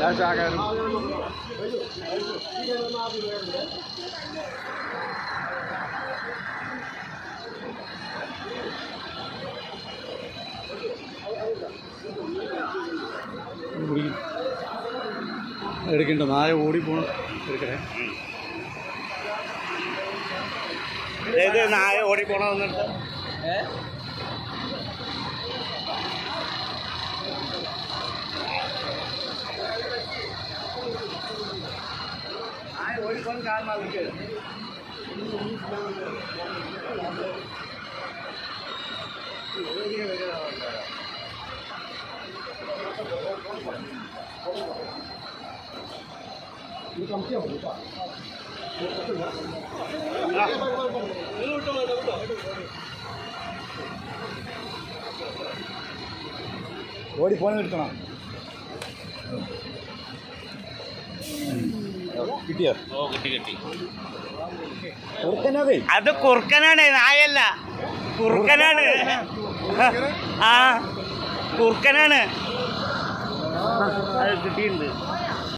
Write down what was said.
രാജാകാരം കുടിക്കും എടുക്കണ്ട നായ ഓടി ഓടിപ്പോ എടുക്കണേ ഏത് നായ ഓടിപ്പോണെന്നിട്ട് ഏ ஒரு பங்கு காரணமாக இருக்குது ஓடி போன எடுக்கணும் അത് കുറുക്കനാണ് നായല്ല കുറുക്കനാണ് ആ കുറുക്കനാണ് അത് കിട്ടിയിട്ടുണ്ട്